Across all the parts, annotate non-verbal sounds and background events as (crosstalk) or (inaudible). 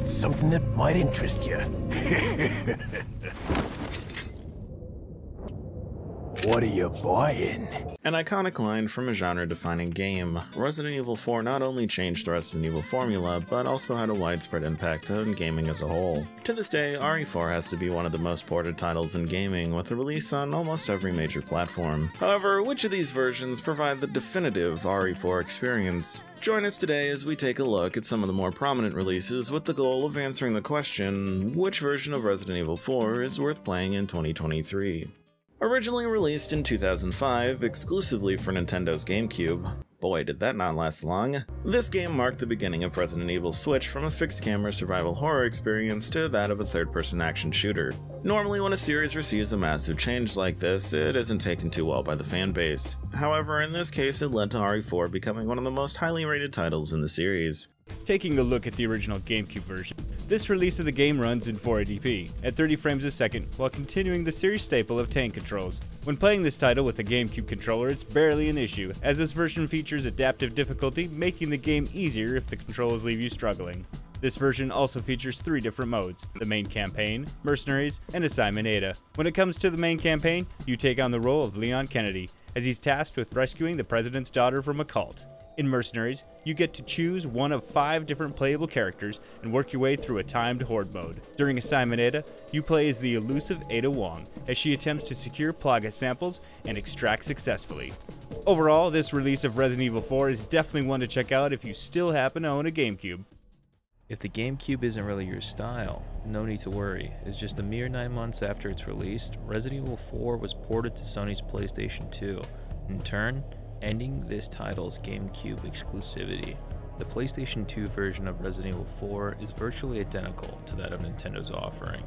got something that might interest you. (laughs) What are you buying? An iconic line from a genre-defining game, Resident Evil 4 not only changed the Resident Evil formula, but also had a widespread impact on gaming as a whole. To this day, RE4 has to be one of the most ported titles in gaming, with a release on almost every major platform. However, which of these versions provide the definitive RE4 experience? Join us today as we take a look at some of the more prominent releases with the goal of answering the question, which version of Resident Evil 4 is worth playing in 2023? Originally released in 2005 exclusively for Nintendo's GameCube, boy did that not last long, this game marked the beginning of Resident Evil's switch from a fixed camera survival horror experience to that of a third person action shooter. Normally when a series receives a massive change like this, it isn't taken too well by the fanbase. However, in this case it led to RE4 becoming one of the most highly rated titles in the series. Taking a look at the original GameCube version, this release of the game runs in 480p at 30 frames a second while continuing the series staple of tank controls. When playing this title with a GameCube controller, it's barely an issue, as this version features adaptive difficulty, making the game easier if the controls leave you struggling. This version also features three different modes the main campaign, mercenaries, and assignment Ada. When it comes to the main campaign, you take on the role of Leon Kennedy, as he's tasked with rescuing the president's daughter from a cult. In Mercenaries, you get to choose one of five different playable characters and work your way through a timed horde mode. During Assignment Ada, you play as the elusive Ada Wong as she attempts to secure Plaga samples and extract successfully. Overall, this release of Resident Evil 4 is definitely one to check out if you still happen to own a GameCube. If the GameCube isn't really your style, no need to worry. It's just a mere 9 months after it's released, Resident Evil 4 was ported to Sony's PlayStation 2. In turn, ending this title's GameCube exclusivity. The PlayStation 2 version of Resident Evil 4 is virtually identical to that of Nintendo's offering,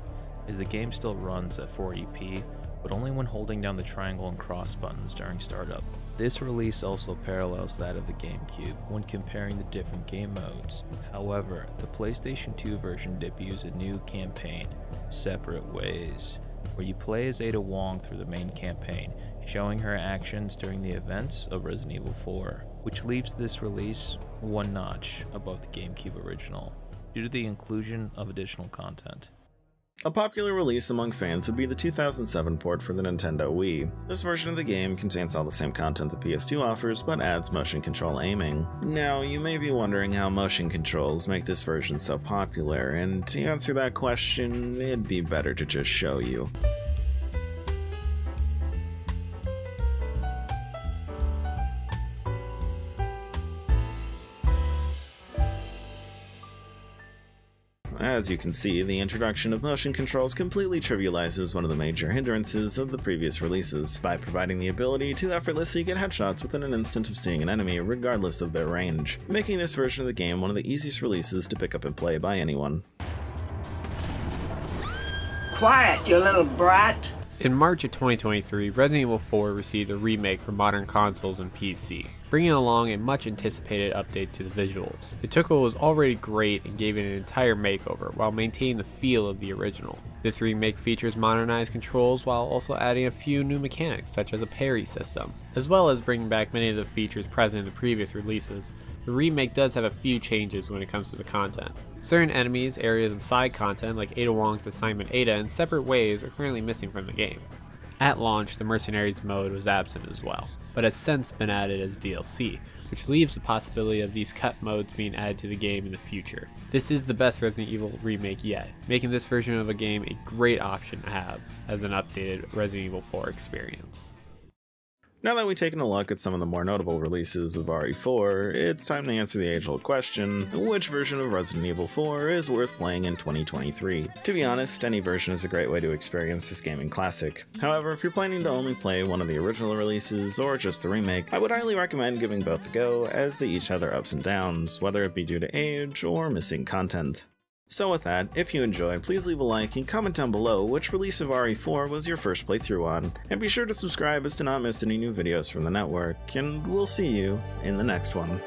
as the game still runs at 480p, but only when holding down the triangle and cross buttons during startup. This release also parallels that of the GameCube when comparing the different game modes. However, the PlayStation 2 version debuts a new campaign, Separate Ways, where you play as Ada Wong through the main campaign, showing her actions during the events of Resident Evil 4, which leaves this release one notch above the GameCube original, due to the inclusion of additional content. A popular release among fans would be the 2007 port for the Nintendo Wii. This version of the game contains all the same content the PS2 offers, but adds motion control aiming. Now, you may be wondering how motion controls make this version so popular, and to answer that question, it'd be better to just show you. As you can see, the introduction of motion controls completely trivializes one of the major hindrances of the previous releases, by providing the ability to effortlessly get headshots within an instant of seeing an enemy, regardless of their range, making this version of the game one of the easiest releases to pick up and play by anyone. Quiet, you little brat! In March of 2023, Resident Evil 4 received a remake for modern consoles and PC, bringing along a much anticipated update to the visuals. It took what was already great and gave it an entire makeover while maintaining the feel of the original. This remake features modernized controls while also adding a few new mechanics such as a parry system, as well as bringing back many of the features present in the previous releases. The remake does have a few changes when it comes to the content. Certain enemies, areas, and side content like Ada Wong's assignment Ada in separate ways are currently missing from the game. At launch, the Mercenaries mode was absent as well, but has since been added as DLC, which leaves the possibility of these cut modes being added to the game in the future. This is the best Resident Evil remake yet, making this version of a game a great option to have as an updated Resident Evil 4 experience. Now that we've taken a look at some of the more notable releases of RE4, it's time to answer the age-old question, which version of Resident Evil 4 is worth playing in 2023? To be honest, any version is a great way to experience this gaming classic. However, if you're planning to only play one of the original releases or just the remake, I would highly recommend giving both a go as they each have their ups and downs, whether it be due to age or missing content. So with that, if you enjoyed, please leave a like and comment down below which release of RE4 was your first playthrough on, and be sure to subscribe as to not miss any new videos from the network, and we'll see you in the next one.